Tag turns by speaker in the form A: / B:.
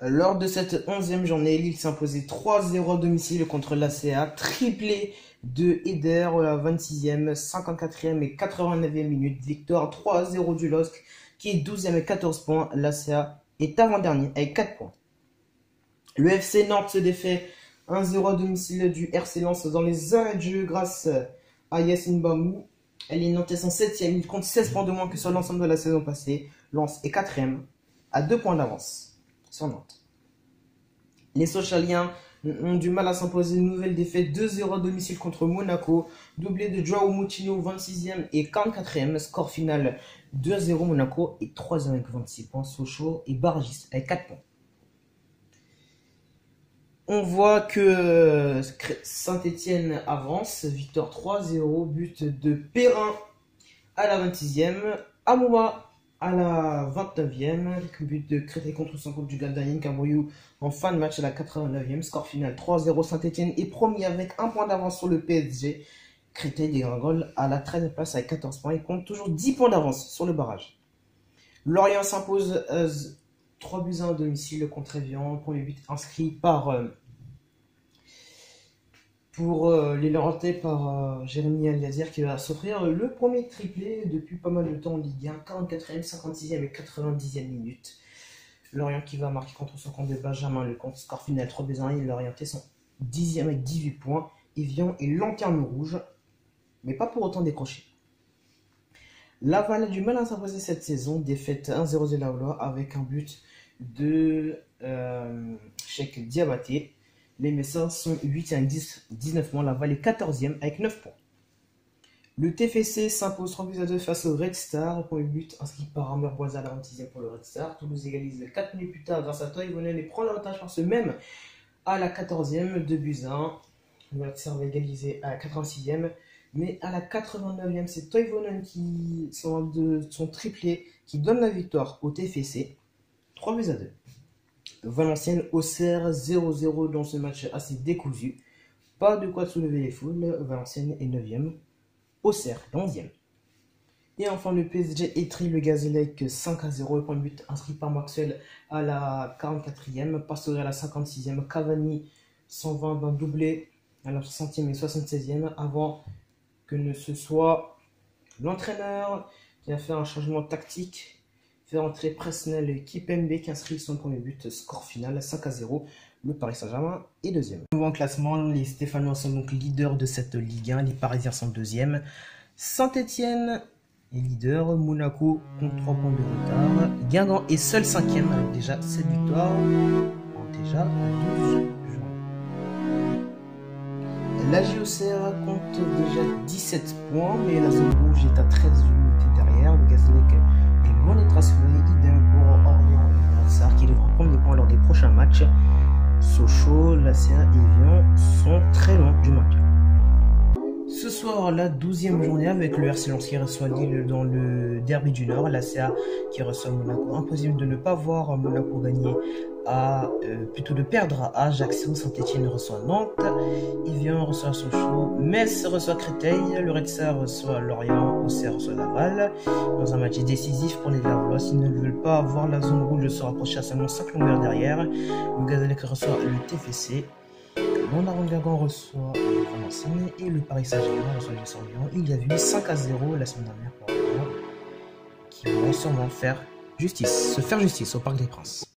A: Lors de cette 11e journée, Lille s'imposait 3-0 à domicile contre l'ACA, triplé de Eder à la 26e, 54e et 89e minute. Victoire 3-0 du LOSC qui est 12e et 14 points. L'ACA est avant-dernier avec 4 points. Le FC Nantes se défait 1-0 à domicile du RC Lens dans les arrêts de jeu grâce à Yassine Bamou. Elle est notée en 7e, il compte 16 points de moins que sur l'ensemble de la saison passée. Lens est 4e à 2 points d'avance Les Socialiens ont du mal à s'imposer une nouvelle défaite 2-0 à domicile contre Monaco, doublé de Joao Moutinho 26e et 44e, score final 2-0 Monaco et 3e avec 26 points, Sochaux et Bargis avec 4 points on voit que Saint-Etienne avance. Victoire 3-0. But de Perrin à la 26e. Amouma à la 29e. Avec but de Créteil contre son compte du Galdanien Camboyou en fin de match à la 89e. Score final 3-0. Saint-Etienne est promis avec un point d'avance sur le PSG. Créteil dégringole à la 13e place avec 14 points. Il compte toujours 10 points d'avance sur le barrage. Lorient s'impose 3 buts à 1 domicile contre Evian. Premier but inscrit par. Euh, pour euh, les Laurentais par euh, Jérémy Aliazier qui va s'offrir le premier triplé depuis pas mal de temps en Ligue 1. 44e, 56e et 90e minute. Lorient qui va marquer contre son compte de Benjamin le compte score final 3 buts 1 il Lorientais son 10e avec 18 points. Evian et lanterne rouge, mais pas pour autant décroché. Laval a du mal à s'imposer cette saison, défaite 1-0 de la avec un but de euh, Diabaté. Les Messins sont 8 et 10, 19 points. Laval est 14e avec 9 points. Le TFC s'impose 3 buts à 2 face au Red Star. Premier but inscrit par Amber Boisa à la 26e pour le Red Star. Toulouse égalise 4 minutes plus tard grâce à Toivonen et prend l'avantage par ce même à la 14e. 2 buts à 1. Le Red Star va égaliser à la 86e. Mais à la 89e, c'est Toivonen qui sont, de, son triplé qui donne la victoire au TFC. 3 buts à 2. Valenciennes Auxerre 0-0 dans ce match assez décousu. Pas de quoi soulever les foules. Valenciennes est 9e. Auxerre 11e. Et enfin le PSG étrit le Gazélec 5 à 0. Point de but inscrit par Maxwell à la 44e. Pastore à la 56e. Cavani 120 d'un doublé à la 60e et 76e. Avant que ne ce soit l'entraîneur qui a fait un changement tactique fait Presnel Kipembe qui inscrit son premier but, score final 5 à 0. Le Paris Saint-Germain est deuxième. En classement, les Stéphanois sont donc leaders de cette Ligue 1, les Parisiens sont deuxième. Saint-Etienne est leader, Monaco compte 3 points de retard. Guingamp est seul cinquième avec déjà 7 victoires en déjà 12 jours. La JOCR compte déjà 17 points, mais la zone rouge est à 13 unités derrière. Le Gazélec est transféré idem pour Orient et qui devra prendre des points lors des prochains matchs. Sochaux, Lacia et Evian sont très loin du match. Ce soir, la 12e journée avec le RC Lens qui reçoit Lille dans le derby du Nord, l'ACA qui reçoit Monaco. Impossible de ne pas voir Monaco gagner à, euh, plutôt de perdre à Ajaccio, Saint-Etienne reçoit Nantes, Evian reçoit Sochaux, Metz reçoit Créteil, le Red Star reçoit Lorient, Auxerre reçoit Laval. Dans un match décisif pour les Lavalois, s'ils ne veulent pas voir la zone rouge se rapprocher à seulement 5 longueurs derrière, le Gazalec reçoit le TFC. Montaron reçoit Valenciennes et le Paris Saint-Germain reçoit le Lyon. Il y a eu 5 à 0 la semaine dernière pour qui vont sûrement faire justice, se faire justice au Parc des Princes.